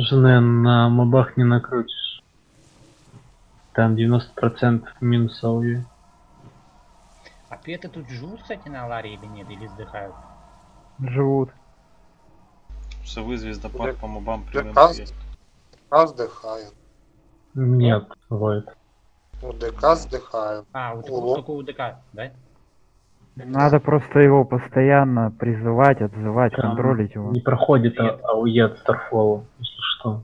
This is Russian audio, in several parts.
Жены на мобах не накрутишь. Там 90% минусовые. А петы тут живут, кстати, на Аларе или нет? Или сдыхают? Живут. Совы звездопад по мобам ДК примерно есть. вздыхает. Нет, бывает. У ДК вздыхает. А, вот Ого. только у ДК, да? Надо просто его постоянно призывать, отзывать, Там контролить его. Не проходит а-. АУЕ от Старфола, если что.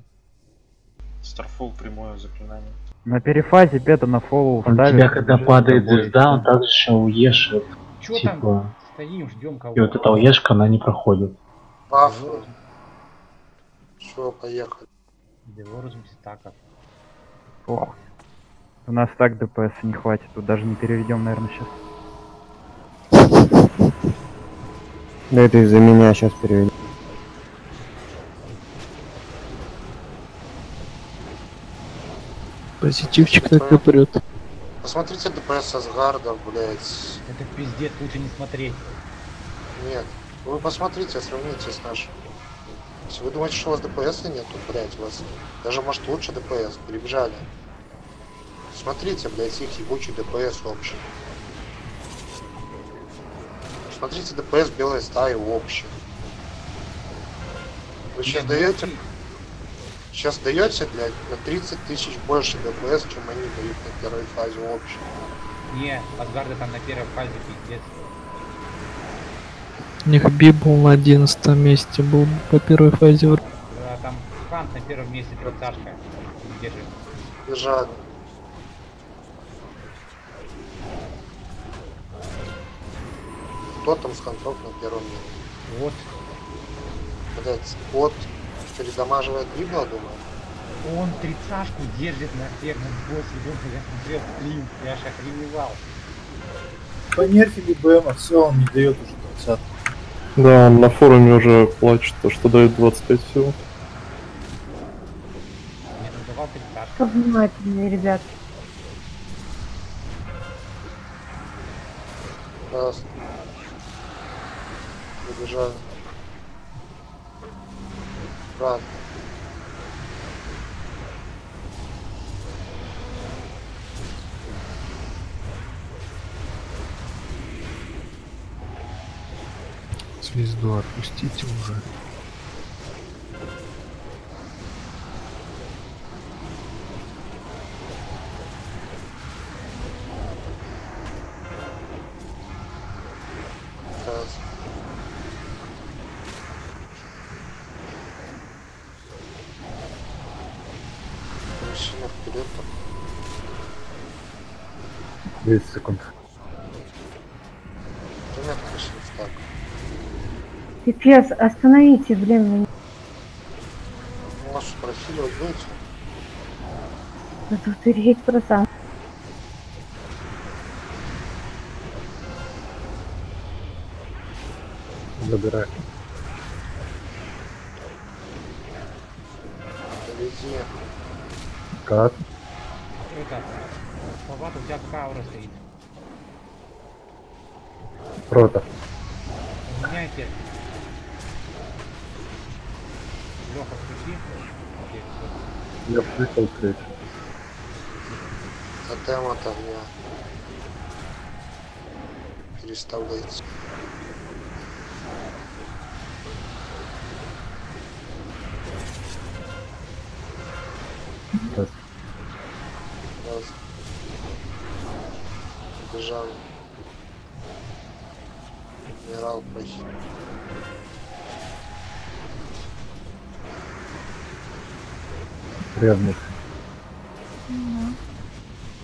Старфол прямое заклинание. На перефазе пета на фоллоу Он ставит. тебя, когда падает звезда, он также еще АУЕшит. Чё там? Типа. Стоим, ждем кого. И вот эта АУЕшка, она не проходит. Бафы. Все, поехали. Белорус без атаков. Ох. У нас так ДПС не хватит, тут даже не переведем, наверное, сейчас. Да это из-за меня сейчас переведу. Позитивчик так и прет. Посмотрите ДПС Асгарда, блять. Это пиздец, лучше не смотреть. Нет. Вы посмотрите, сравните с нашим. Если вы думаете, что у вас ДПС нету, блять, у вас даже может лучше ДПС, перебежали. Смотрите, блять, их ебучий ДПС общий. Смотрите ДПС белой стаи общий. Вы сейчас даете, сейчас даете, блядь, на 30 тысяч больше ДПС, чем они дают на первой фазе общей. Не, Асгарда там на первой фазе пиздец. У них Би был на 11 месте, был по первой фазе. вроде. А там Хант на первом месте тридцатка. Держит. Бежали. Кто там с концов на первом месте? Вот. Блять, вот передамаживает Библа, думаю. Он тридцашку держит на первом боссе. Думаю, я смотрел стрим, я аж охреневал. Понерфили БМ, все, он не дает уже 20. Да, он на форуме уже плачет, то, что дает 25 всего. Внимательные, ребят. Раз. Выбежали. Раз. Звезду отпустите уже. Раз. Мужчина вперед. 10 секунд. Примерно точно так. Пипец, остановите, блин, меня. Может, спросили быть? А Тут переть просто. Забирай. Довези. Как? Это. Салват, у тебя какая аура стоит? Прота. У меня отец. Леха, включи. Я включил треть. Тотем от огня. Переставляется. Ревность.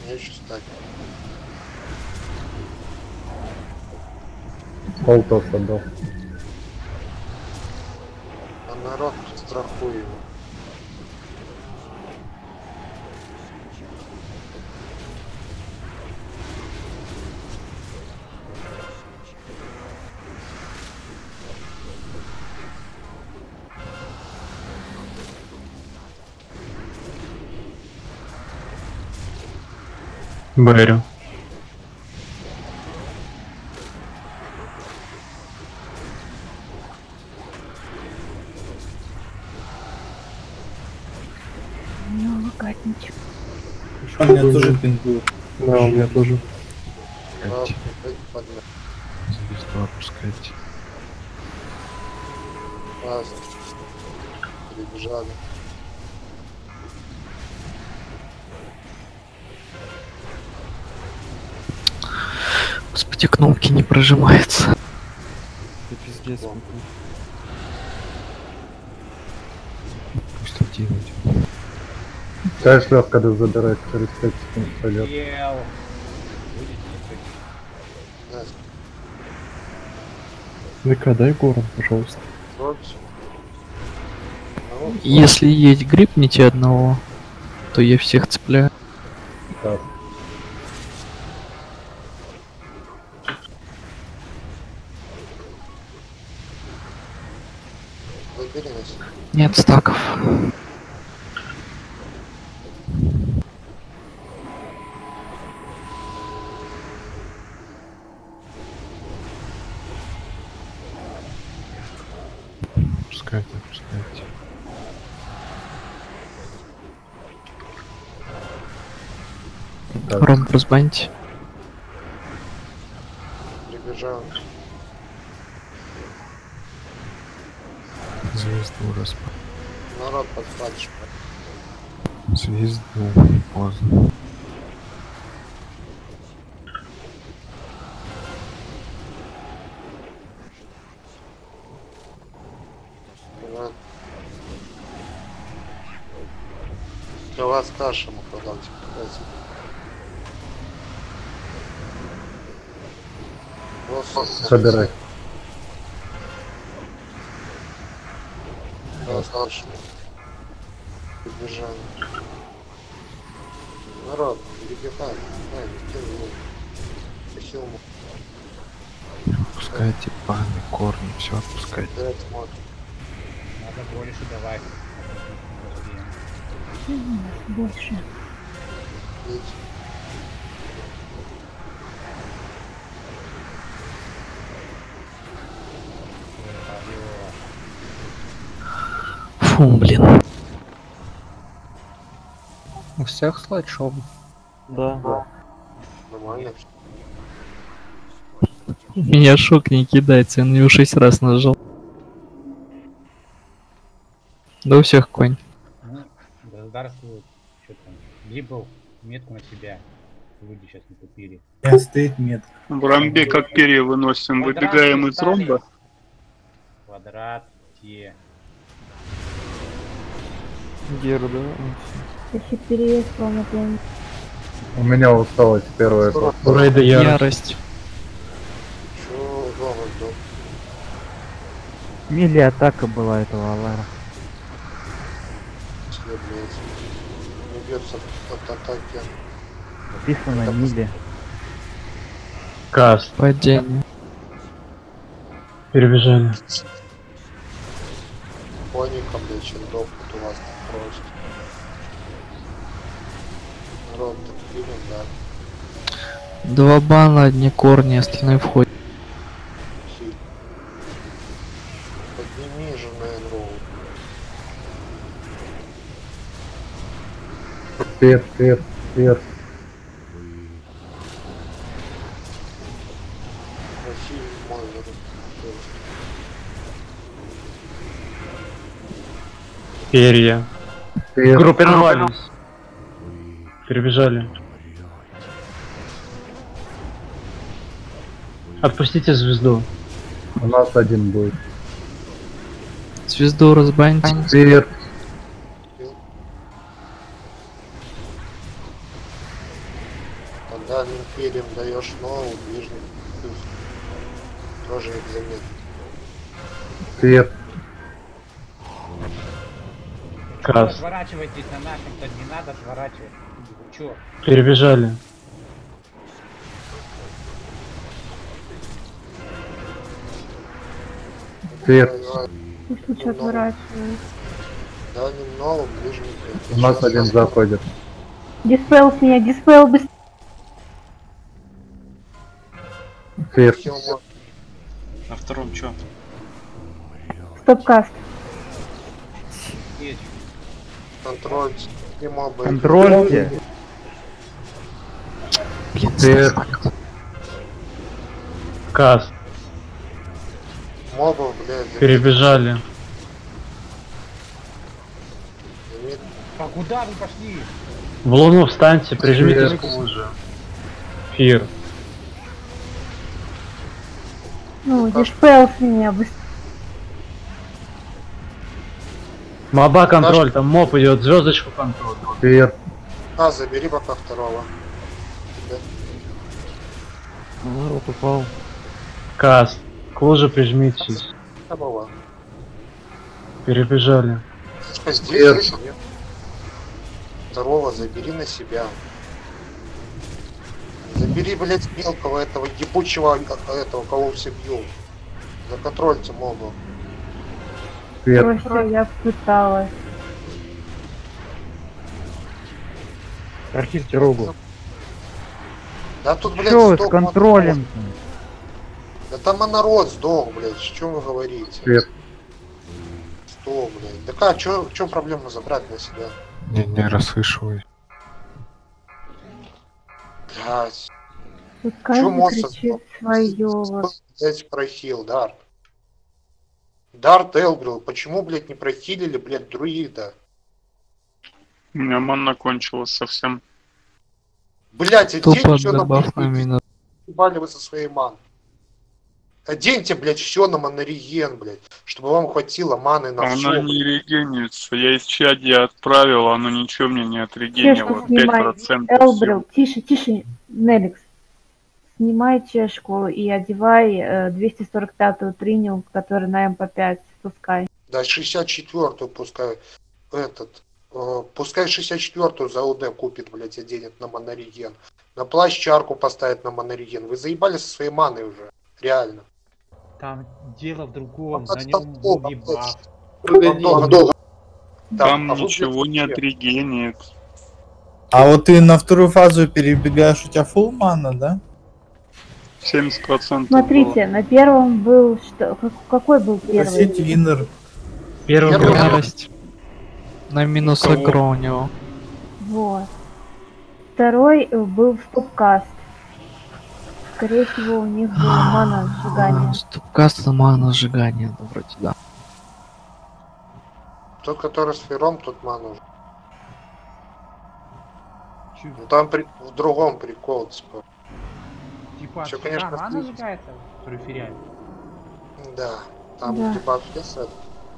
Я еще стать. Полтос отдал. А Бэрю. У меня тоже пингует. Да, у меня тоже. Да, подмять. Звезду опускайте. Раз. Перебежали. Господи, кнопки не прожимаются. Ты пиздец. Пусть идет. Знаешь, легко когда забирает через 5 секунд полет. ВК, дай город, пожалуйста. Если есть грипните одного, то я всех цепляю. Нет стаков. Пускайте, пускайте. Так. Ром, разбаньте. Прибежал. Звезду распа. Народ подхватишь. Звезду. Поздно. Вот. Для вас каша ему продать. Кстати. Собирай. Да, старше. Побежали. Народ, перебегай. Ай, не тяни. Похил ему. Пускайте паны, корни, все отпускайте. Надо больше давать. Больше. Фу, блин. Всех слайд-шоу. Да. Нормально. Меня шок не кидается, я на него шесть раз нажал. Да у всех конь. Ну, да здарствует. Что там? Гибл, метку на себя. Люди сейчас не купили. Я стоит метка. В рамбе как перья выносим, выбегаем из ромба. Квадрат, те. Герда. Если переезд опять. У меня усталость первая. У Рейда ярость. Ярость. Мили атака была этого Алара. Не бьется от атаки. Написано Мили. Каст. Падение. Перебежали. Коника, блядь, вот у вас да. Два бана, одни корни, остальные входят. Хит. Подними же на свет. Россию можно. Перья. Группировались. Перебежали. Отпустите звезду. У нас один будет. Звезду разбаньте. Под дальним перьям даешь новую, ближний плюс. Тоже их заметно. Свет. Каст. Сворачивайтесь на нашем-то, не надо сворачивать. Чё? Перебежали. Свет. Пусть лучше отворачивают. Дальним новым, ближний плюс. У нас один заходит. Диспел с меня, диспел быстрее. Свет. На втором чё? Стопкаст. Контроль. Контрольте. Ты... Каст. Мобов, блядь. Перебежали. А куда вы пошли? В луну встаньте, прижмитесь к луже. Фир. Ну, диспел с меня быстрее. Моба контроль, там моб идет, звездочку контроль. Привет. А, забери пока второго. Народ упал. Каст. К луже прижмитесь. Перебежали. Здесь нет? Второго забери на себя. Забери, блядь, мелкого этого ебучего этого, кого все бьют. Законтрольте мобу. Просто я пыталась. Архивьте рогу. Да тут, блядь, Что с контролем? монород. Да там народ сдох, блядь, о чем вы говорите? Привет. Что, блядь? Да как, чё, в чем проблема забрать на себя? Не, не расслышивай. Блядь, Тут чё вот. Блядь, прохил, Дарт. Дарт Элбрил, почему, блядь, не прохилили, блядь, друида? У меня манна кончилась совсем. Оденьте под все на ебали вы со своей ман. Оденьте, блядь, все на монориген, блядь, чтобы вам хватило маны на Она все. не регенится. Я из чади отправил, оно ничего мне не отрегенило. Чешку снимай. 5% всего. Элбрил, тише, тише, Неликс. Снимай чешку и одевай э, 245-ю тринил, который на МП5 спускай. Да, 64-ю пускай этот. Э, пускай 64-ю за УД купит, блядь, и денег на монориген. На плащ чарку поставит на монориген. Вы заебали со своей маной уже. Реально. Там дело в другом, А на там нем долго, был дебаф. Вам долго- Там а ничего не отрегенит. А вот ты на вторую фазу перебегаешь, у тебя full мана, да? 70% Смотрите, на первом был что? как- Какой был Просить первый? винер. Первый Первый был- Ярость. На минус агро у него. Вот. Второй э, был стопкаст. Скорее всего, у них было мана сжигания. Ступкаст мана сжигания, да, вроде да. Тот, который с фером, тот ману. Ну там при- в другом прикол, типа. Типа, Всё, а, конечно, мана сжигается, который феряет. Да. Там Да. дебаф леса,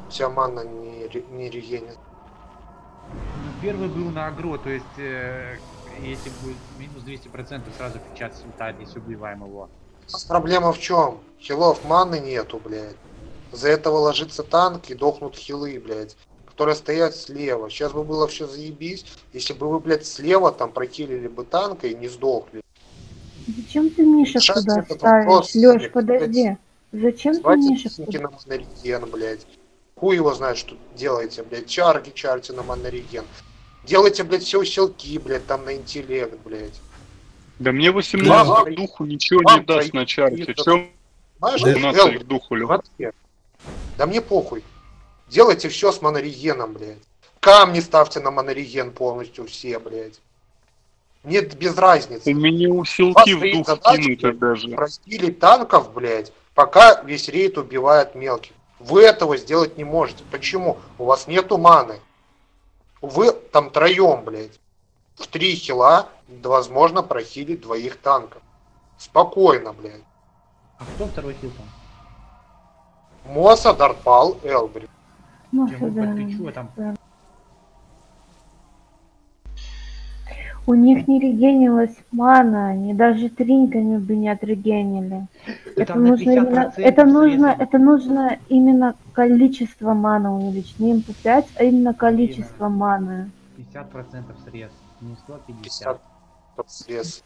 вся мана не, ре- не регенит. Первый был на агро, то есть, э, если будет минус 200%, сразу печать слетает, если убиваем его. Проблема в чем? Хилов маны нету, блядь. За этого ложится танк и дохнут хилы, блядь. Которые стоят слева. Сейчас бы было все заебись, если бы вы, блядь, слева там прокилили бы танка и не сдохли. Зачем ты Миша туда этот ставишь? Лёш, блядь, подожди. Зачем ты Миша туда? на блядь. Хуй его знает, что делаете, блядь. Чарки чарте на монориген. Делайте, блядь, все усилки, блядь, там на интеллект, блядь. Да мне 18 Вам- к духу ничего вам не даст на чарте. Чем Знаешь, 17 Эл, к духу лёг? Да мне похуй. Делайте все с моноригеном, блядь. Камни ставьте на монореген полностью все, блядь. Нет, без разницы. У меня усилки в дух кинуты даже. Распилить танков, блядь, пока весь рейд убивает мелких. Вы этого сделать не можете. Почему? У вас нету маны. Вы там троем, блядь. В три хила возможно прохилить двоих танков. Спокойно, блядь. А кто второй хил там? Моса, Дартпал, Элбри. Ну, Тему да. подключу, а там У них не регенилась мана, они даже тринками бы не отрегенили. Да Это нужно, именно, 50% это нужно, срезано. это нужно именно количество маны увеличить, не МП5, а именно количество маны. 50% срез. Не 150. 50 срез.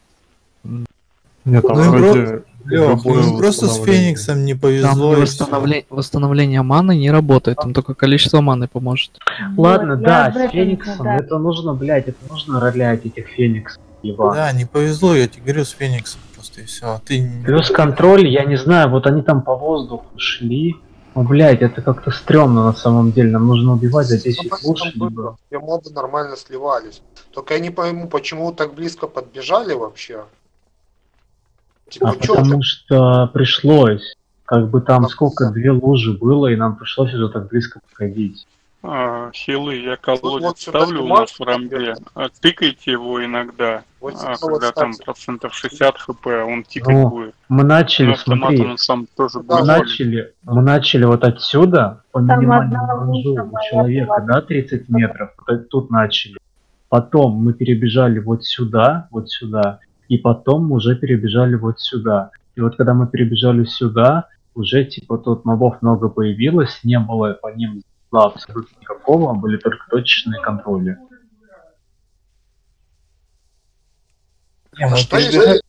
Нет, там Ну и вроде Лёх, ну просто с. Фениксом не Там повезло. всё. восстановление, восстановление маны не работает, там только количество маны поможет. Ладно, Вот, да, с Фениксом. да. Это нужно, блядь, это нужно ролять этих Фениксов. Да, не повезло, я тебе говорю, с Фениксом просто и все. А ты Плюс контроль, я не знаю, вот они там по воздуху шли. Ну, блядь, это как-то стрёмно на самом деле. Нам нужно убивать за 10 Ну, луж, поэтому либо... Все мобы нормально сливались. Только я не пойму, почему так близко подбежали вообще. Типа, А потому что пришлось. Как бы там А, сколько, да. две лужи было, и нам пришлось уже так близко подходить. А, хилы, я вот колодец сюда ставлю у нас в рамбе. А, тыкайте его иногда. Вот А, вот когда там процентов 60 хп, он тикать Ну, будет. Мы начали, смотри, он сам тоже мы начали, мы начали вот отсюда, по Там минимальному ранжу у человека, да, 30 метров, вот тут начали. Потом мы перебежали вот сюда, вот сюда, и потом уже перебежали вот сюда. И вот когда мы перебежали сюда, уже типа тут мобов много появилось, не было по ним зла абсолютно никакого, были только точечные контроли. Не, ну, А что если...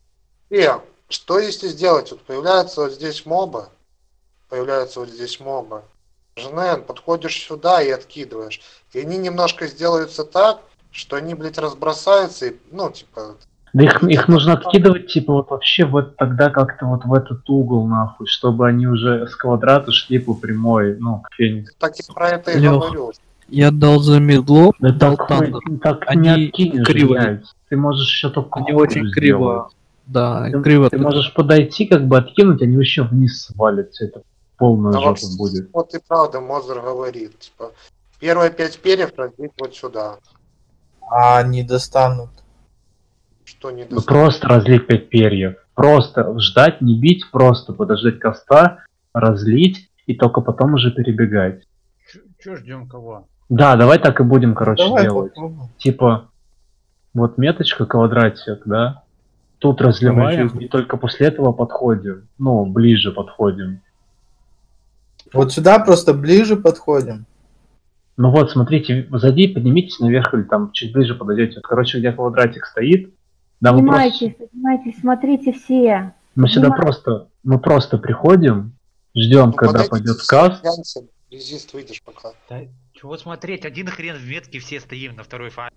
Э, что если сделать? Вот появляется вот здесь моба, появляется вот здесь моба. Женен, подходишь сюда и откидываешь. И они немножко сделаются так, что они, блядь, разбросаются и, ну, типа, Да их, их нужно откидывать, типа, вот вообще вот тогда как-то вот в этот угол, нахуй, чтобы они уже с квадрата шли по прямой, ну, к Фениксу. так я про это и Лёх, говорю. Я дал за медло, Да дал так, тандер. так Они не откинешь, криво. блядь. Ты можешь еще только Они очень сделать. криво. Да, Ты, криво. ты можешь подойти, как бы откинуть, они еще вниз свалятся. Это полная Да жопа вообще, будет. вот и правда Мозер говорит, типа, первые пять перьев разбить вот сюда. А, не достанут. Что не Ну. Просто разлить пять перьев. Просто ждать, не бить, просто подождать коста, разлить и только потом уже перебегать. Че ждем кого? Да, давай так и будем, короче, Давай делать. попробуем. Типа, вот меточка, квадратик, да? Тут разливаем и только после этого подходим. Ну, ближе подходим. Вот сюда просто ближе подходим. Ну вот, смотрите, сзади поднимитесь наверх или там чуть ближе подойдете. Вот, короче, где квадратик стоит, да, мы просто, Поднимайтесь, поднимайтесь, смотрите все. мы сюда поднимайтесь. просто, мы просто приходим, ждем, Ну, когда пойдет каст, резист выйдешь пока. Да, чего смотреть, один хрен в метке все стоим на второй фазе.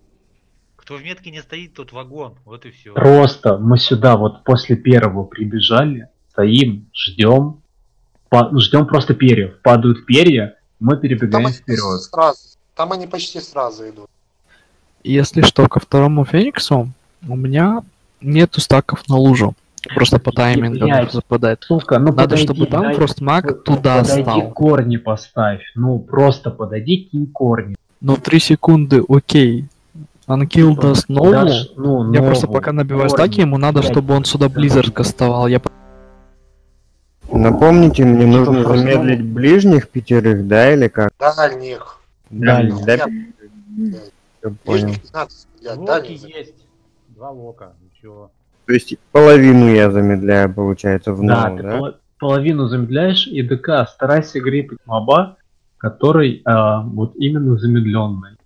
Кто в метке не стоит, тот вагон. Вот и все. просто мы сюда вот после первого прибежали, стоим, ждем, ждем просто перьев, падают перья, мы Там перебегаем почти вперед. сразу, там они почти сразу идут. Если что, ко второму Фениксу у меня нету стаков на лужу. Просто по таймингу блядь. западает. Сука, ну Надо, подойди, чтобы там дай- фростмаг туда подойди, стал. корни поставь. Ну, просто подойди, кинь корни. Ну, 3 секунды, окей. Анкил даст новую. Ну, Я просто пока набиваю корни. стаки, ему надо, чтобы он сюда Близзард каставал. Я Напомните, мне Типа нужно просто- замедлить ближних пятерых, да, или как? Дальних. Дальних, да? Я понял. Ближних не надо стрелять, Локи дальних. есть. Два лока. Ничего. То есть половину я замедляю, получается, в Да, ты да? поло- половину замедляешь, и ДК старайся гриппить моба, который а, вот именно замедленный.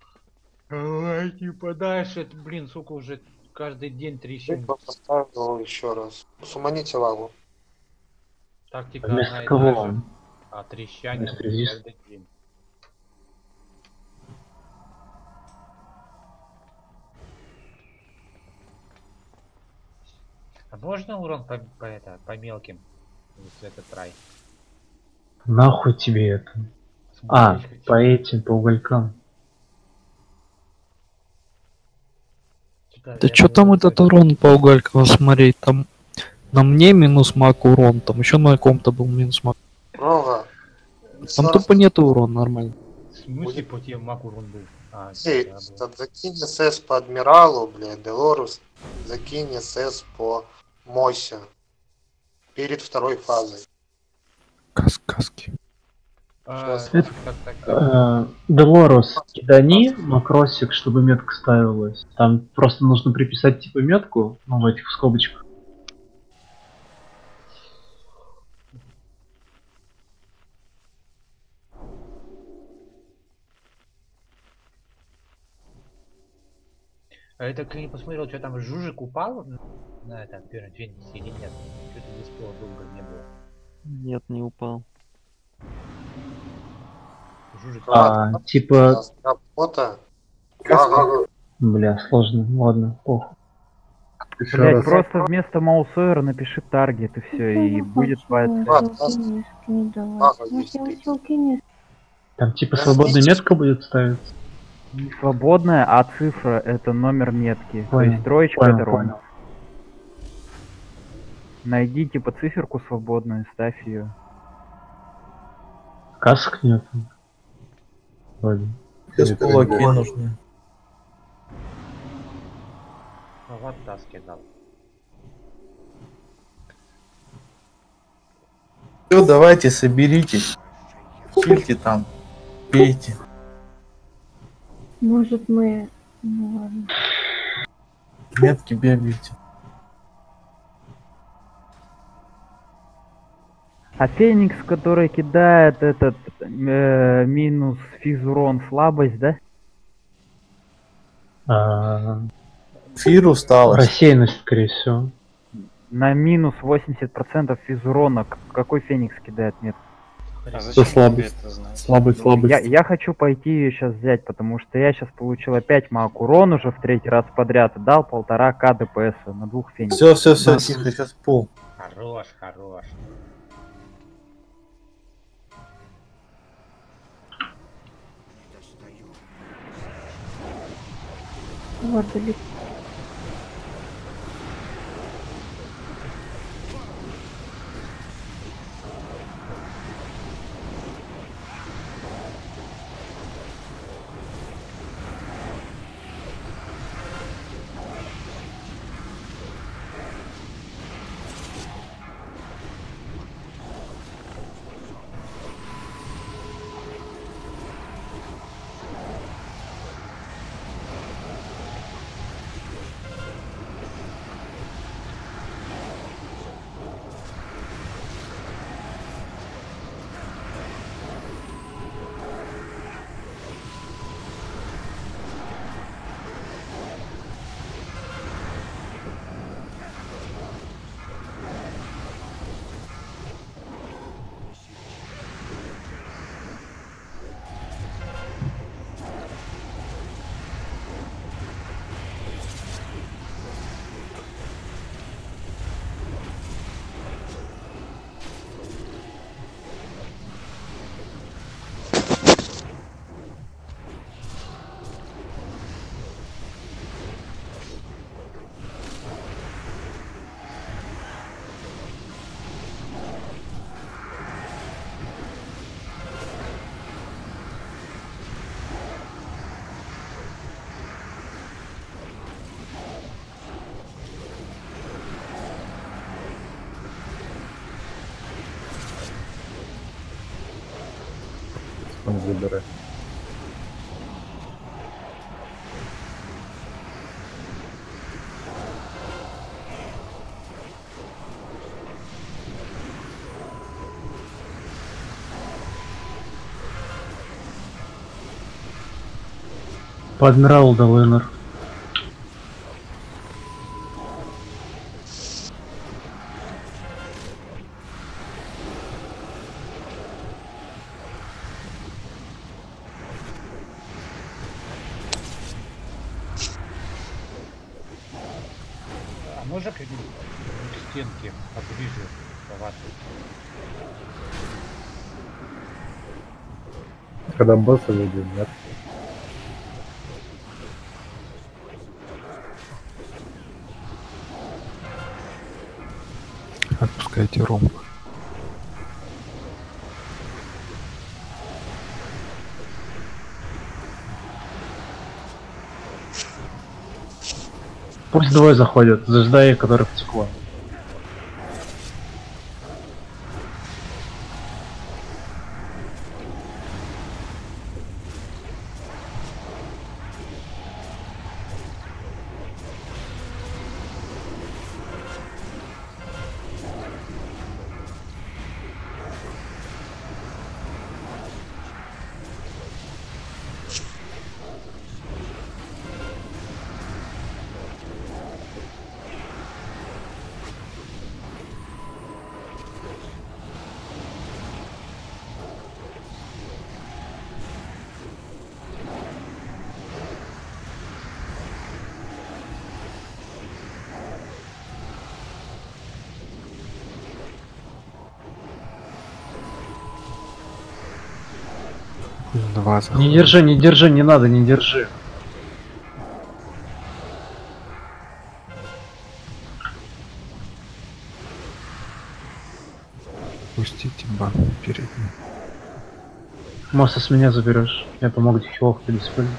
Ой, типа дальше, это, блин, сука, уже каждый день трещин. Я поставил еще раз. Суманите лаву. Тактика Вместо кого? А трещание каждый день. А можно урон по, по, это, по мелким? Если это трай. Нахуй тебе это? А, по этим, по уголькам. Да я что там этот урон по уголькам смотреть? Там на мне минус мак урон, там еще на ком-то был минус мак. Рога. Там тупо нету урона нормально. В смысле по тебе маг урон был? А, Эй, да, был. за- закинь СС по Адмиралу, блядь, Делорус. Закинь СС по Мосе. Перед второй фазой. Каски. А, Щас. так, так, так, так. Э, Делорус, кидани макросик, чтобы метка ставилась. Там просто нужно приписать типа метку, ну, в этих скобочках. А это ты не посмотрел, что там Жужик упал на- на этом первом Фениксе или нет? Что-то здесь было долго не было. Нет, не упал. Жужик А, типа, Работа. бля, сложно, ладно, похуй. Еще Блять, раз. просто вместо Маусойера напиши таргет и все, и будет твоя Там типа свободная метка будет ставиться. Не свободная, а цифра это номер метки. То Понял, есть троечка понял, это ровно. Найди типа циферку свободную, ставь ее. Касок нет. Вроде. Кулаки нужны. Ну вот, да, скидал. Все, давайте, соберитесь. Хильте там. Пейте. Может мы... Ну ладно. Метки бегайте. А Феникс, который кидает этот э, минус физурон слабость, да? А, Фир усталость. рассеянность, скорее всего. На минус 80% физурона. Какой Феникс кидает нет? А зачем слабость. это знать? Слабость, слабость. Я, я хочу пойти ее сейчас взять, потому что я сейчас получил опять маг урон уже в третий раз подряд и дал полтора к ДПС на двух Фениксов. Все, все, все, Да. тихо, сейчас пол. Хорош, хорош. Вот далеко. Он забирает. Подмирал до Ленар. А можно к к стенке поближе даваться? Когда босса выйдет, нет? Отпускайте ромб. Пусть двое заходят, заждай, которых. Пусть два заходят. Не держи, не держи, не надо, не держи. Пустите бан передний. Моста с меня заберешь. Я помогу тебе хилов переспылить.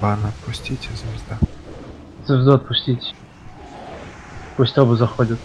Бан отпустите, звезда. Звезду отпустить. Пусть оба заходят.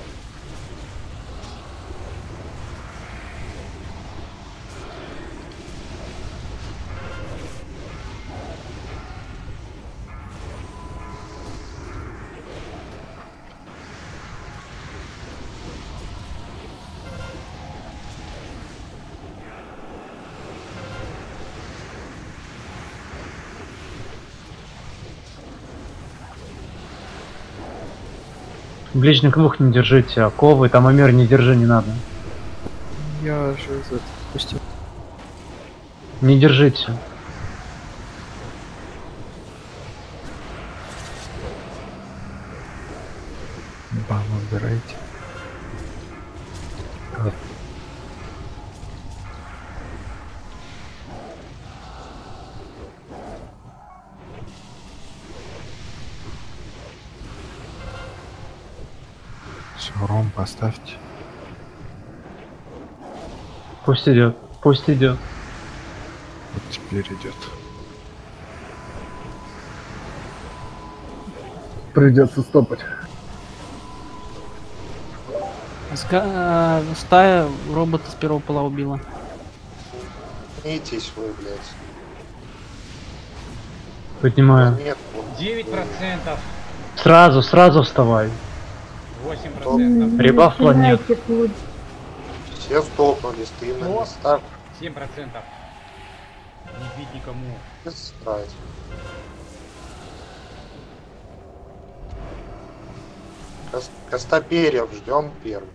Ближний круг не держите, а ковы, там омер не держи, не надо. Я же этот пустил. Не держите. Бан убирайте. Поставьте. Пусть идет, пусть идет. Вот теперь идет. Придется стопать. Ска- э, Стая робота с первого пола убила. Нитесь вы, блядь. Поднимаю. Нет, 9%, Сразу, сразу вставай. 8%, Ребаф планет. Все стопнулись, ты на местах 7%. Не бить никому. Кос- Костоперев ждем первым.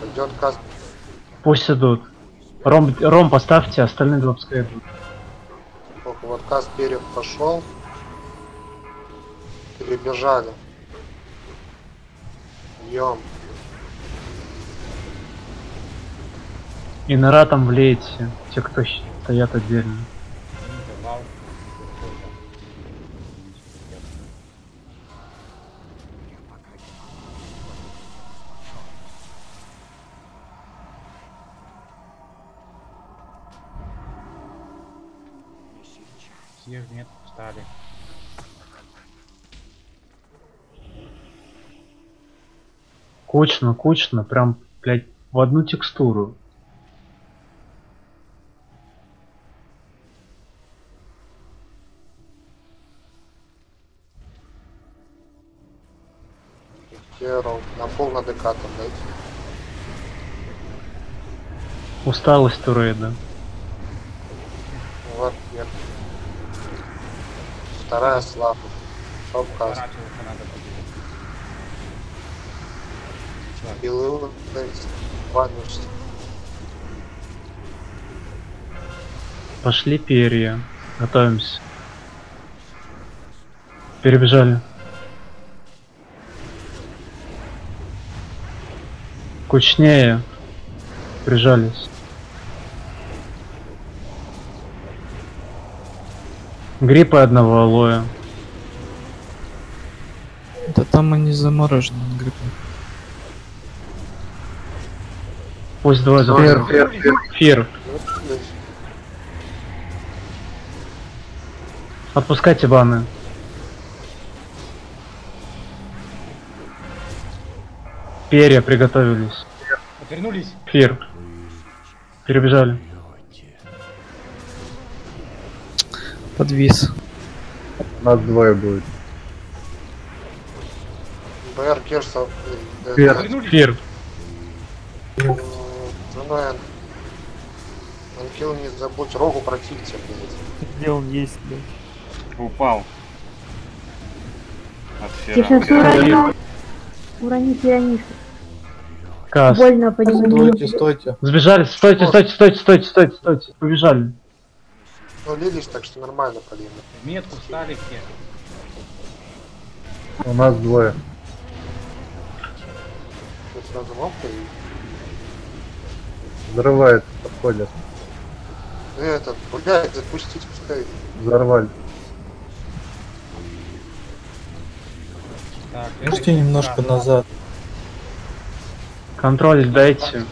Пойдет Каст... Пусть идут. Ром, ром поставьте, остальные два пускай идут. Ох, Вот Касперев пошел. Перебежали. Бьем. И нора там влейте, те, кто стоят отдельно. Кучно, кучно, прям, блядь, в одну текстуру. На пол на ДК там дайте. Усталость. Вот, нет. Вторая слабо. Топ Пошли перья. Готовимся. Перебежали. Кучнее. Прижались. Гриппы одного алоэ. Да там они заморожены грибы. Пусть двое Фир, заходят. фир, фир. Фир. Отпускайте баны. Перья приготовились. Отвернулись. Фир. Перебежали. Подвис. Нас двое будет. БР Керсов. Фир. Фир. Жена. Анкил не забудь рогу противиться, блядь. Где он есть, блядь? Упал. Сейчас уронил. Урони пианиста. Кас. Больно по нему. Стойте, стойте. Сбежали. Стойте, стойте, стойте, стойте, стойте, стойте. Побежали. Ну, лились, так что нормально. В метку встали все. У нас двое. Тут сразу мог и Взрывает, подходят. Этот, блядь, запустить пускай. Взорвали. Так, Пусти немножко назад. Контроль дайте.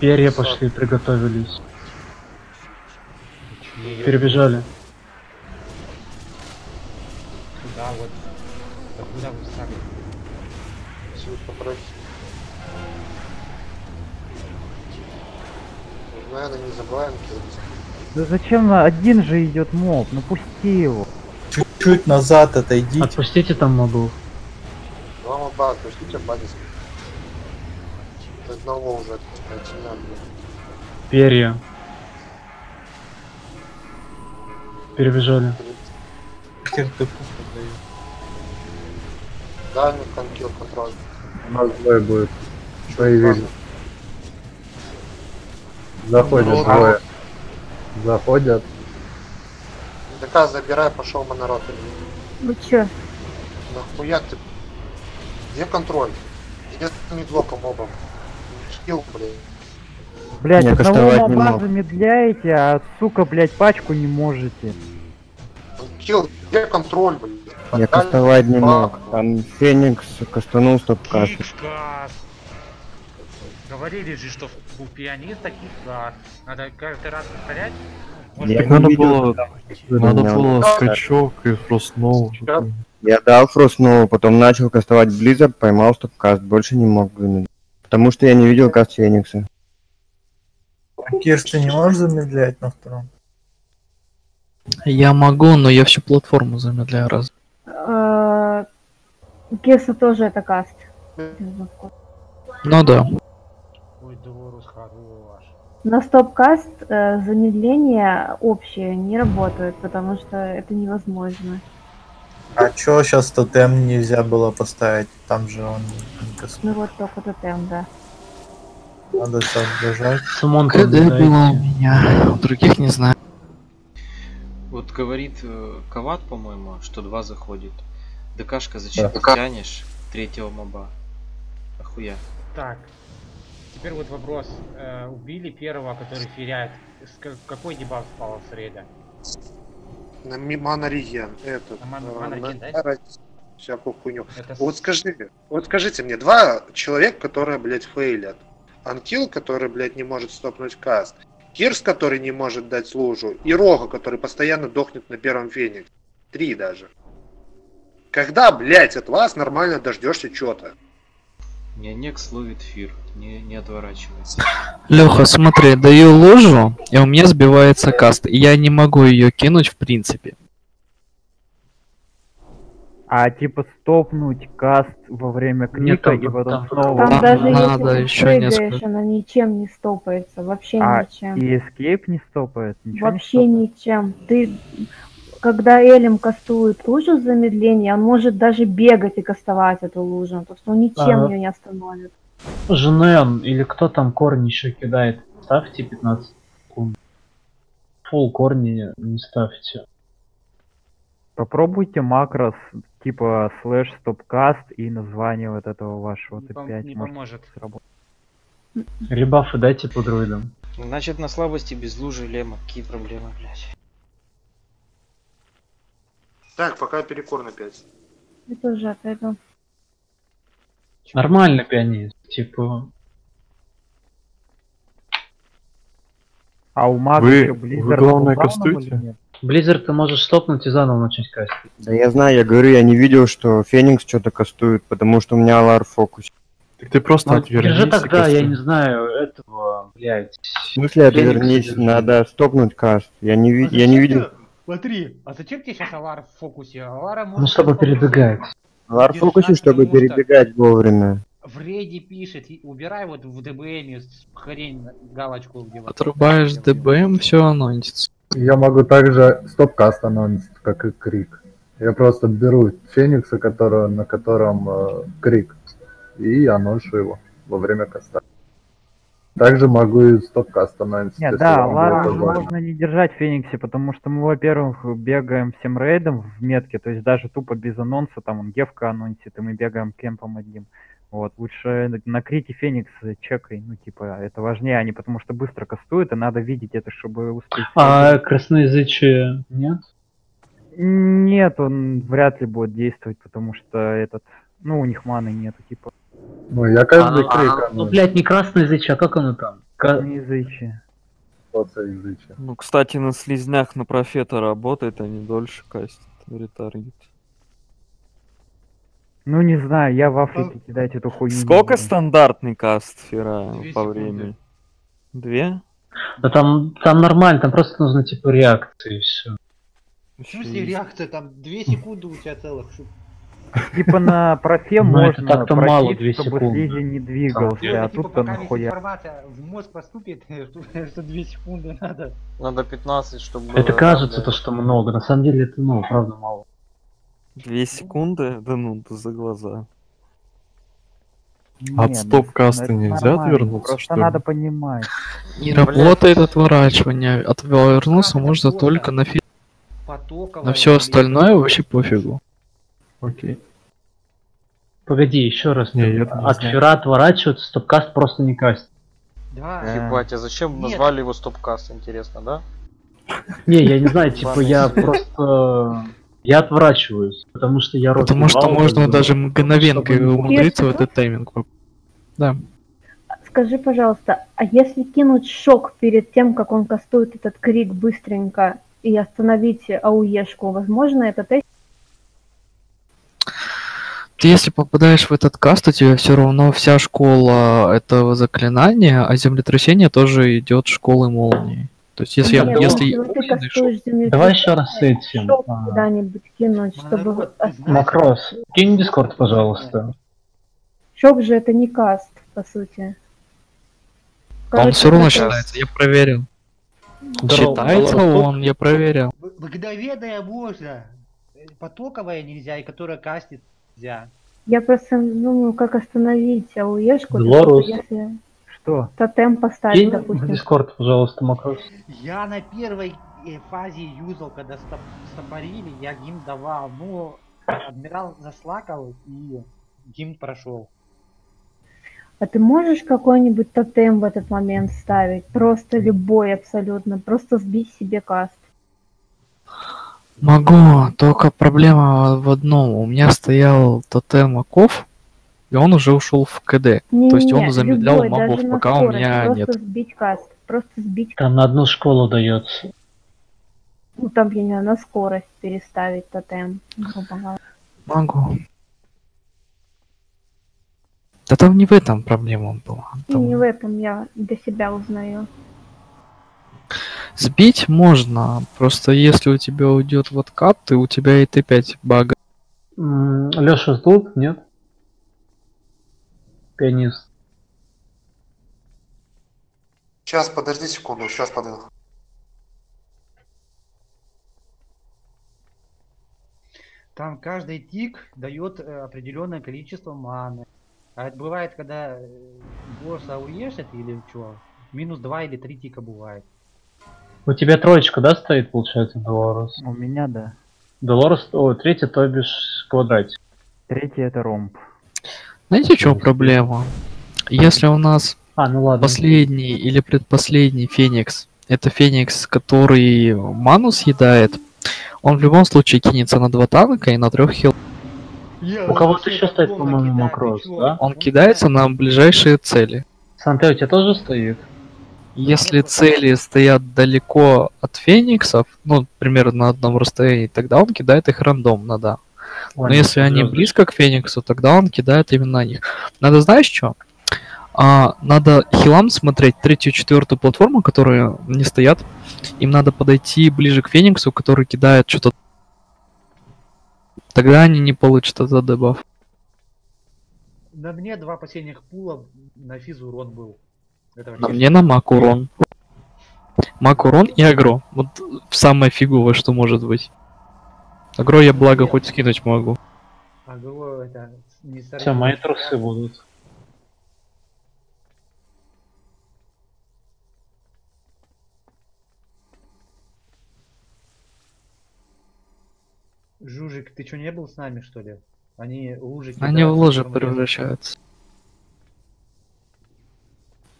Перья пошли, приготовились. Перебежали. Сюда вот. Да куда вы встали? Сюда попросить. Наверное, не забываем. Да зачем на один же идет моб? Ну пусти его. Чуть-чуть назад отойдите. Отпустите там мобов. Два моба, отпустите бадис. Одного уже отпускайте, не надо. Перья. Перебежали. Дальний конкил контроль. У нас двое будет. Появились. Заходят Ну, двое. Заходят. ДК забирай, пошел монорот. Вы чё? Нахуя ты? Где контроль? Где медлока мобом? Скилл, блин. Блять, Я одного не моба замедляете, а сука, блять, пачку не можете. Килл, где контроль, блин? Я кастовать не мог. Там Феникс кастанул стоп-каст. Киккас. Говорили же, что у пианиста киккас. Надо каждый раз повторять. Может, Я Надо было, надо было скачок и фростнул. Я дал фростнову, потом начал кастовать Blizzard, поймал стоп-каст, больше не мог замедлить. Потому что я не видел каст Феникса. Кирс, ты не можешь замедлять на втором? Я могу, но я всю платформу замедляю раз. Э, У Кеса тоже это каст. Ну да. Ой, Дворус хорош. На стоп-каст э, замедление общее не работает, потому что это невозможно. А чё сейчас тотем нельзя было поставить? Там же он. Ну вот только тотем, да. Надо соображать. Сумон КД было у меня, у других не знаю. Вот говорит э, Кават, по-моему, что два заходит. ДКшка зачем Да. ты тянешь третьего моба? Охуя. Так. Теперь вот вопрос. Э, убили первого, который феряет. Какой дебаф спал с рейда? На Манореген, этот. На э, да? на- Всякую хуйню. Это Вот скажи, вот скажите мне, два человека, которые, блядь, фейлят. Анкил, который, блядь, не может стопнуть каст. Кирс, который не может дать служу. И Рога, который постоянно дохнет на первом фениксе. Три даже. Когда, блядь, от вас нормально дождешься чего-то? Не Некс ловит фир, не, не отворачивается. Леха, смотри, даю ложу, и у меня сбивается каст, и я не могу ее кинуть в принципе. А типа стопнуть каст во время клика и потом там- снова... Там даже надо если еще прыгаешь, несколько. она ничем не стопается. Вообще А, ничем. и escape не стопает? Ничего не Вообще ничем. Ты, когда Элем кастует лужу замедления, он может даже бегать и кастовать эту лужу, потому что он ничем Ага. ее не остановит. Женен или кто там корни еще кидает, ставьте 15 секунд. Фул корни не ставьте. Попробуйте макрос типа слэш стопкаст и название вот этого вашего Не, пом- Т5. не может поможет. сработать. Ребафы дайте по друидам. Значит, на слабости без лужи лема. Какие проблемы, блядь? Так, пока перекур на 5. Я тоже отойду. Нормально пианист, типа. А у мага Вы- еще вы Blizzard главное кастуете? Близзард ты можешь стопнуть и заново начать кастить. Да я знаю, я говорю, я не видел, что Феникс что-то кастует, потому что у меня Алар в фокусе. Так ты просто Ну, отвернись. держи тогда, я не знаю, этого, блядь. В смысле отвернись, Феникс надо стопнуть каст. Я не, ви- я не видел. Смотри, а зачем тебе сейчас Алар в фокусе? Алара может... Ну, чтобы перебегать. Алар в фокусе, чтобы перебегать вовремя. В рейде пишет, убирай вот в ДБМе хрень галочку. Отрубаешь ДБМ, все анонсится. Я могу также стоп-каст анонсить, как и крик. Я просто беру Феникса, которого, на котором э, крик, и аноншу его во время каста. Также могу и стоп-каст анонсить. Нет, да, ладно, можно не держать в Фениксе, потому что мы, во-первых, бегаем всем рейдом в метке, то есть даже тупо без анонса, там он Гевка анонсит, и мы бегаем кемпом одним. Вот, лучше на- крите Феникс чекай, ну, типа, это важнее, а не потому что быстро кастует, и надо видеть это, чтобы успеть. А красноязычие нет? Нет, он вряд ли будет действовать, потому что этот, ну, у них маны нету, типа. Ну, я каждый А, крик а, Ну, анонсит. блядь, не красноязычие, а как оно там? Ка- Язычие. язычие. Ну, кстати, на слизнях на профета работает, они дольше кастят ретаргет. Ну, не знаю, я в Африке кидать эту хуйню. Сколько стандартный каст Фера Две по секунды. времени? Две? Да там, там нормально, там просто нужно типа реакции и все. В смысле реакция? Там 2 секунды у тебя целых. Типа на профе Ну, это можно так-то мало, две чтобы секунды. слизи не двигался, а типа тут-то пока весь нахуя. информация в мозг поступит, что, что 2 секунды надо. Надо 15, чтобы Это кажется да, то, что много, на самом деле это, ну, правда мало. Две секунды? Да ну, ты за глаза. От Не, ну, стоп-каста это нельзя нормально, отвернуться, Просто что ли? надо понимать. Не работает отворачивание. Отвернуться можно только на фи... На все остальное вообще пофигу. Окей. Погоди, еще раз. Не, я от фера отворачиваться, стопкаст просто не кастит. Да. Ебать, а зачем Нет. назвали его стопкаст, интересно, да? Не, я не знаю, типа я просто... Я отворачиваюсь, потому что я рот Потому что можно бы, даже мгновенкой умудриться в этот тайминг. Да. Скажи, пожалуйста, а если кинуть шок перед тем, как он кастует этот крик быстренько и остановить ауешку, возможно это тест? Ты если попадаешь в этот каст, у тебя все равно вся школа этого заклинания, а землетрясение тоже идет школы молнии. То есть если, Нет, если если ты кастуешь землетрясение, Давай еще раз с этим. а, куда-нибудь кинуть, чтобы... Макрос, кинь дискорд, пожалуйста. Шок же это не каст, по сути. он Короче, все равно считается, я проверил. Здорово, Считается здорово. он, я проверял. Мгновенная можно. Потоковая нельзя, и которая кастит нельзя. Я просто думаю, как остановить ауешку, Белорус. если Что? тотем поставить, Кинь в допустим. дискорд, пожалуйста, Макрос. Я на первой э, фазе юзал, когда стоп- стопорили, я гимн давал. Ну, адмирал заслакал, и гимн прошел. А ты можешь какой-нибудь тотем в этот момент ставить? Просто любой абсолютно. Просто сбить себе каст. Могу, только проблема в одном. У меня стоял тотем оков, и он уже ушел в КД. То есть он замедлял любой, на пока у скорость, меня просто нет. сбить каст. Просто сбить Там на одну школу дается. Ну, там, я не знаю, на скорость переставить тотем. Могу. Да там не в этом проблема была. И не в этом я для себя узнаю. Сбить можно, просто если у тебя уйдет в откат, и у тебя и Т5 бага. Леша тут, нет? Пианист. Сейчас, подожди секунду, сейчас подойду. Там каждый тик дает э, определенное количество маны. А это бывает, когда э, босса уешет или что, минус 2 или 3 тика бывает. У тебя троечка, да, стоит, получается, Долорес? У меня, да. Долорес, о, третий, то бишь, квадратик. Третий это ромб. Знаете, в чем проблема? Если у нас А, ну ладно. последний или предпоследний Феникс, это Феникс, который ману съедает, он в любом случае кинется на два танка и на трех хил. У кого-то еще стоит, по-моему, Макрос, да? Он кидается на ближайшие цели. Санте, у тебя тоже стоит? Если цели стоят далеко от фениксов, ну, примерно на одном расстоянии, тогда он кидает их рандомно, да. Но Ладно, если они близко к фениксу, тогда он кидает именно на них. Надо, знаешь что? А, надо хилам смотреть третью, четвертую платформу, которые не стоят. Им надо подойти ближе к фениксу, который кидает что-то. Тогда они не получат этот дебаф. На мне два последних пула на физ урон был. Это На мне на мак урон. Мак урон и агро. Вот самое фиговое, что может быть. С агро я благо Нет. хоть скинуть могу. Агро это не Все, мои трусы будут. Жужик, ты что, не был с нами, что ли? Они лужики... Они в лужи превращаются.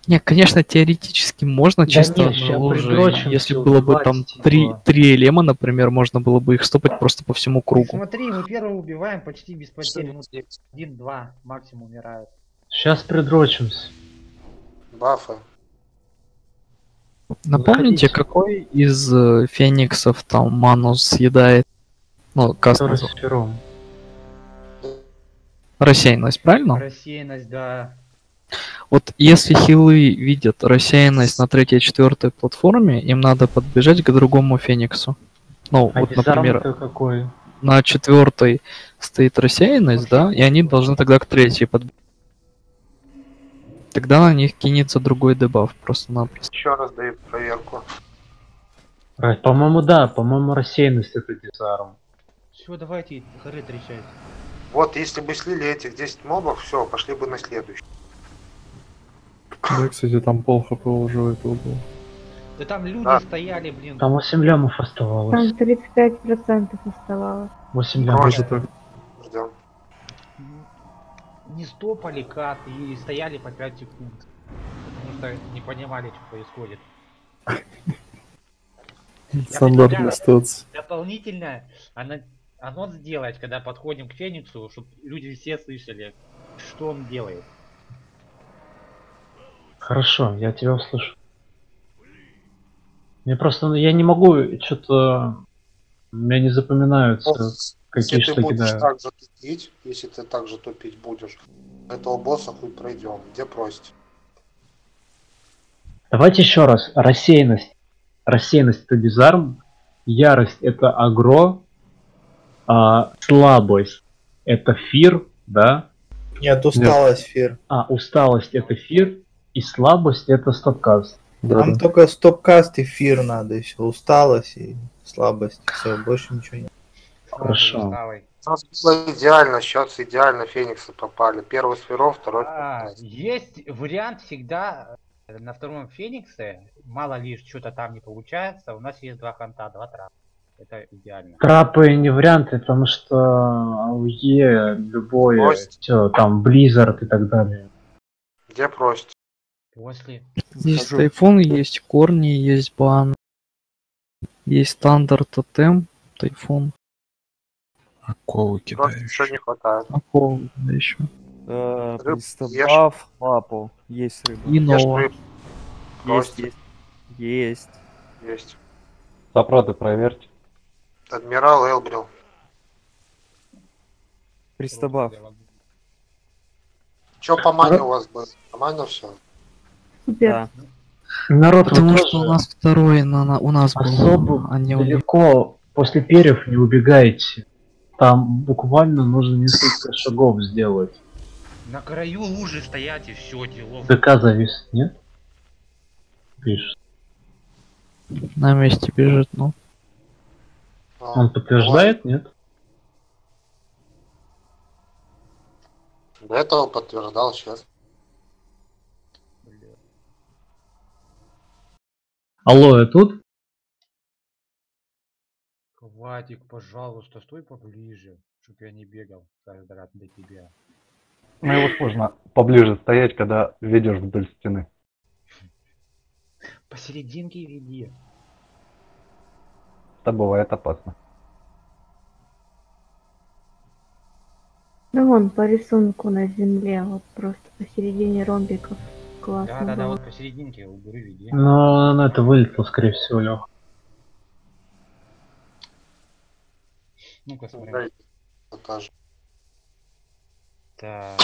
Не, конечно, теоретически можно Да чисто не, на ща луже, придрочим если всё, было бы там три, три элема, например, можно было бы их стопать просто по всему кругу. Смотри, мы первого убиваем почти без потерь. Ну, один-два максимум умирают. Сейчас придрочимся. Бафа. Напомните, Заходите. какой из э, фениксов там ману съедает? Ну, каст Который с назвал. пером. Рассеянность, правильно? Рассеянность, да. Вот если хилы видят рассеянность на третьей четвертой платформе, им надо подбежать к другому фениксу. Ну, А вот, например, какой? на четвертой стоит рассеянность, да, и они должны тогда к третьей подбежать. Тогда на них кинется другой дебаф просто-напросто. Еще раз даю проверку. Ра- По-моему, да, по-моему, рассеянность это дизарм. Все, давайте хоры трещать. Вот, если бы слили этих 10 мобов, все, пошли бы на следующий. Да, кстати, там пол хп уже у этого было. Да там люди Да. стояли, блин. Там 8 лямов оставалось. Там 35% оставалось. 8 лямов. Так. Ждем. Не стопали кат и стояли по 5 секунд. Потому что не понимали, что происходит. Стандартная ситуация. Дополнительно ана- анонс сделать, когда подходим к Фениксу, чтобы люди все слышали, что он делает. Хорошо, я тебя услышу. Мне просто, ну, я не могу, что-то, у меня не запоминаются, Ну, какие если ты будешь так же тупить, если ты так же тупить будешь, этого босса хуй пройдем. Где просить? Давайте еще раз. Рассеянность. Рассеянность это дизарм, ярость это агро, а, слабость это фир, да? Нет, усталость, Фир. А, усталость это фир, и слабость это стопкаст. Там только стопкаст и Фир надо, и все. Усталость и слабость. Все, больше ничего нет. Хорошо. У нас было идеально, счет идеально, Фениксы попали. Первый сферов, второй... А, есть вариант всегда э, на втором Фениксе, мало ли что-то там не получается, у нас есть два ханта, два трапа. Это идеально. Трапы не варианты, потому что АУЕ, любое, Кость. все, там Blizzard и так далее. Где просить? После. Есть тайфун, есть корни, есть бан. Есть стандарт тотем, тайфун. Акулы ничего не хватает. Акул, да еще. Э, Рыб Пристабав, лапу. Есть рыба. И нова. рыб. Есть, есть. Есть. Есть. Запроты проверьте. Адмирал Элбрил. Пристабав. Че по мане у вас было? По мане все? Супер. Народ, Потому что у нас второй на, на- у нас был, особо а не далеко после перьев не убегайте. Там буквально нужно несколько шагов сделать. На краю лужи стоять и все, делов. ДК завис, нет? Пишет. На месте бежит, ну. Он подтверждает, нет? До этого подтверждал сейчас. Алло, я тут? Хватик, пожалуйста, стой поближе, чтоб я не бегал каждый раз до тебя. Ну его сложно поближе стоять, когда ведешь вдоль стены. Посерединке веди. Это бывает опасно. Ну вон по рисунку на земле, вот просто посередине ромбиков. Классно Да, да, да, вот посерединке убери, веди. Ну, ну, это вылетел, скорее всего, Лех. Ну-ка, смотри. Покажем. Так.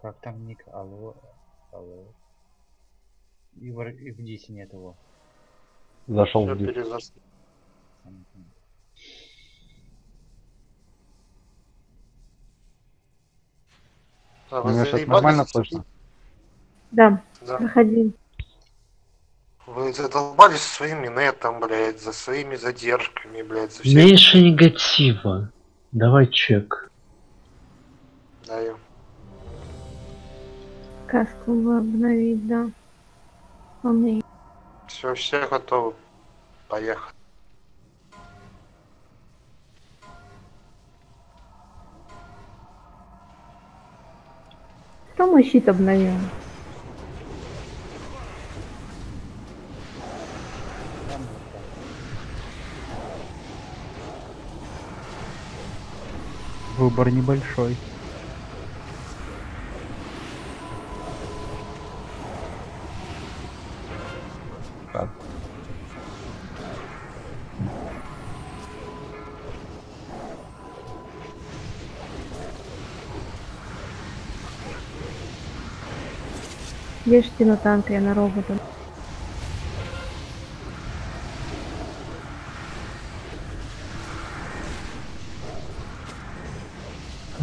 Как там ник? Алло. Алло. И в, и в Дисе нет его. Зашел в диск. перезашли. А, вы Меня сейчас нормально слышно? Да, да. выходи. Вы задолбались со своим минетом, блядь, за своими задержками, блядь, за всеми... Меньше негатива. Давай чек. Даю. Каску обновить, да. Он Все, все готовы. Поехали. Что мы щит обновим? Выбор небольшой. Так. Ешьте на танк, я на робота.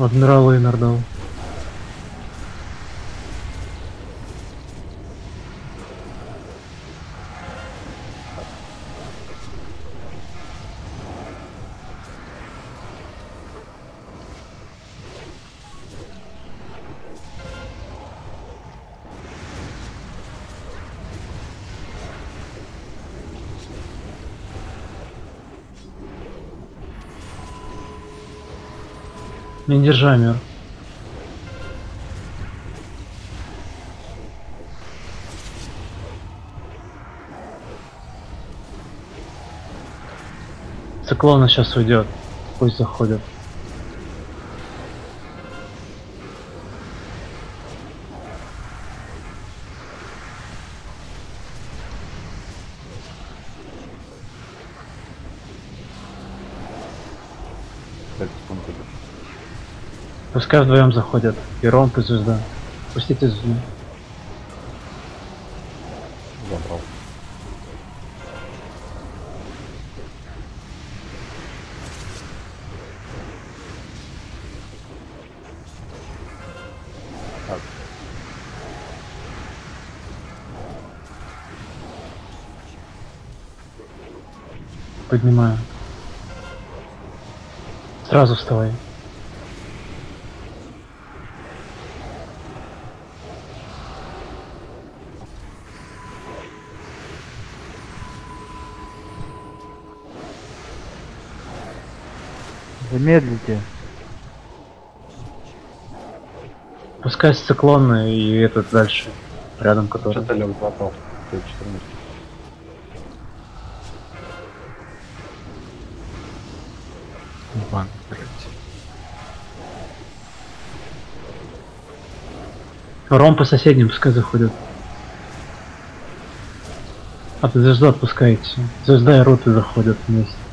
Адмирал Эйнар мир. Циклона сейчас уйдет. Пусть заходит. Пять секунд идет. Пускай вдвоем заходят. И Ромка звезда. Пустите звезду. Забрал. Так. Поднимаю. Сразу вставай. Замедлите. Пускай с циклона и этот дальше. Рядом который. Что-то лег запал. 14. Бан, блядь. Ром по соседним пускай заходит. А ты звезду отпускаете. Звезда и роты заходят вместе.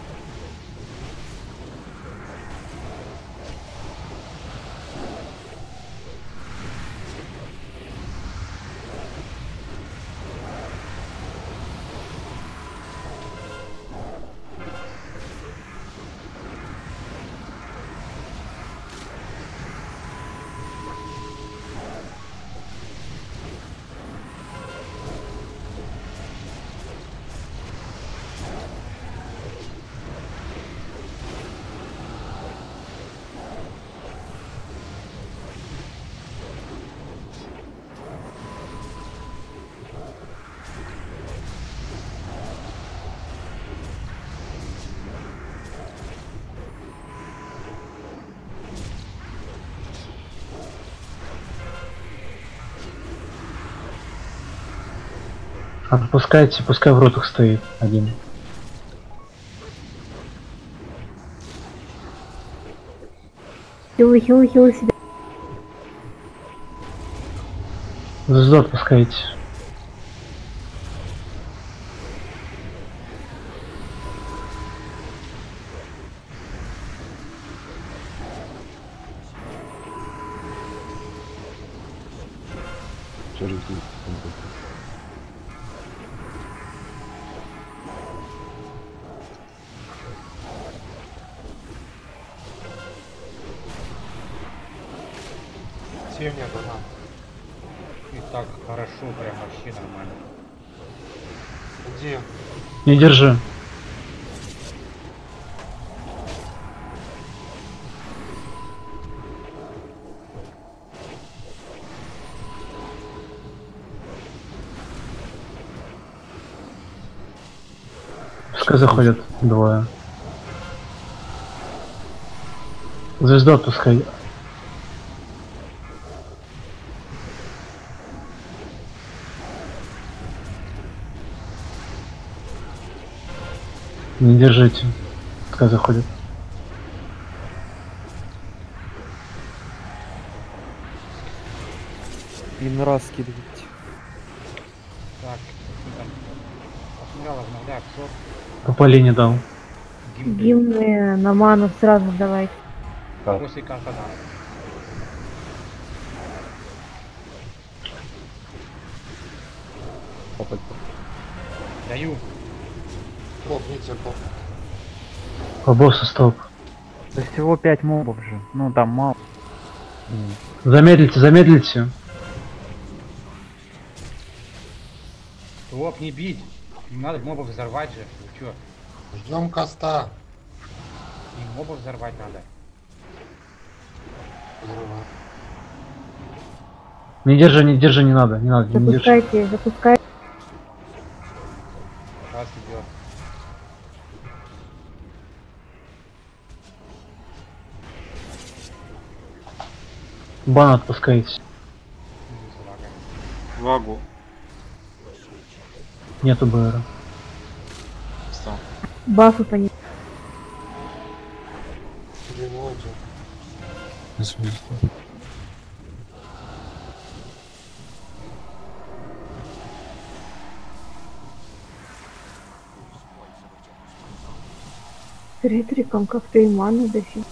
Отпускайте, пускай в ротах стоит один. Хилы, хилы, хилы себя. Звезду отпускайте. Не держи. Пускай заходят двое. Звезду отпускай. Не держите. Пускай заходит. И на раз скидывать. Так, там, посмотрел, обновляю псов. По Полине дал. Гимны на ману сразу давайте. После каждого. Даю. Хлопните, хлоп. По боссу стоп. Да всего 5 мобов же. Ну там мало. Замедлите, замедлите. Лоб не бить. Не надо мобов взорвать же. Вы чё? Ждем коста. И мобов взорвать надо. Взрывай. Не держи, не держи, не надо, не надо, не держи. Запускайте, запускайте. Бан отпускайте. Вагу. Нету БР. Бафы по ним. Ретриком как-то и ману дофиг.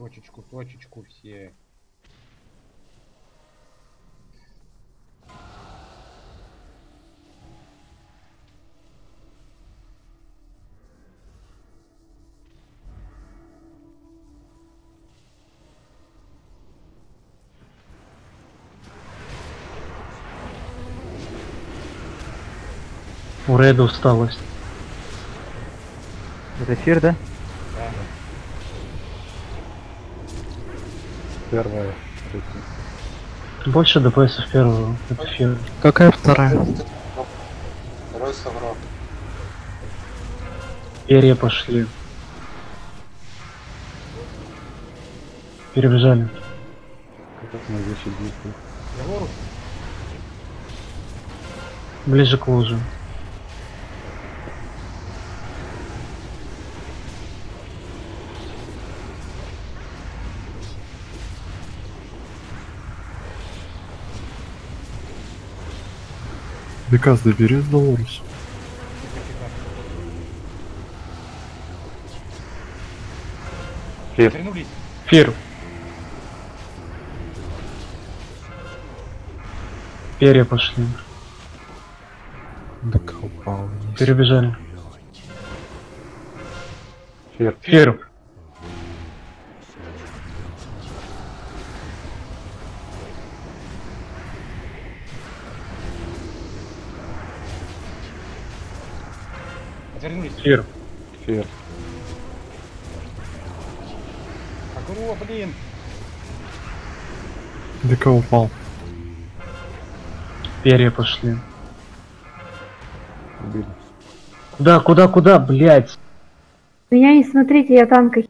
Точечку, точечку все. У Рейда усталость. Это эфир? Да. Первая. Больше ДПС в первую. Это фир. Какая вторая? Второй соврал. Перья пошли. Перебежали. Как? Ближе к луже. Бекас, добери Долорус. Фир. Фир. Перья пошли. Доколпал вниз. Перебежали. Фир. Фир. Отвернулись. Фир. Фир. Агро, блин. ДК упал. Перья пошли. Убили. Куда, куда, куда, блять? Меня не смотрите, я танка.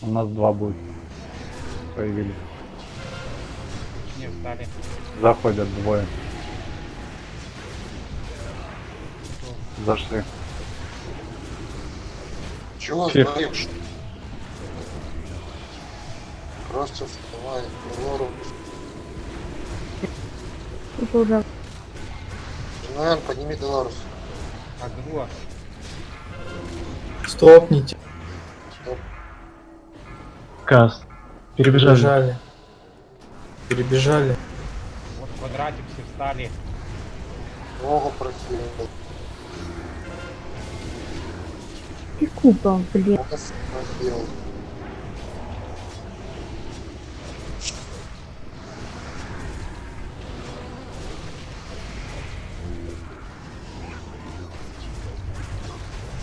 У нас два будет. Появились. Не встали. Заходят двое. Зашли. Чего знаешь? Просто вставай, Лору. Продолжал. Жена, подними Долорус. Агро. Стопните. Стоп. Каст. Перебежали. Перебежали. Перебежали. Вот квадратик все встали. Ногу просили. Ты купол, блин.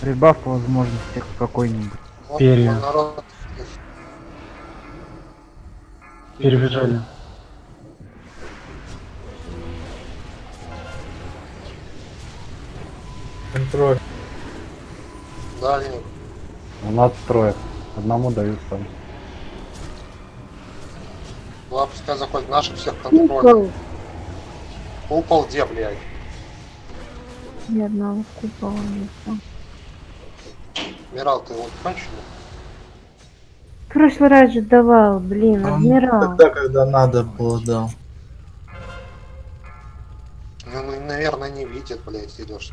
Ребаф по возможности какой-нибудь. Перья. Перебежали. Контроль. Дальний. У нас трое. Одному дают там. Два пускай заходит. Наших всех контроль. Купол. Упал где, блядь? Ни одного купола нет. Адмирал, ты вот кончил? В прошлый раз же давал, блин, Он адмирал. Тогда, когда надо было, да. Ну, ну, наверное, не видит, блядь, идешь.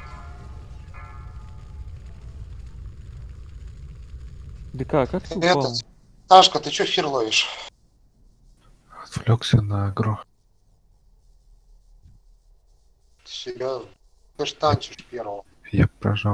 ДК, как ты упал? Этот, Сашка, ты чё хер ловишь? Отвлекся на агро. Серьезно? Ты ж танчишь первого. Я прожал.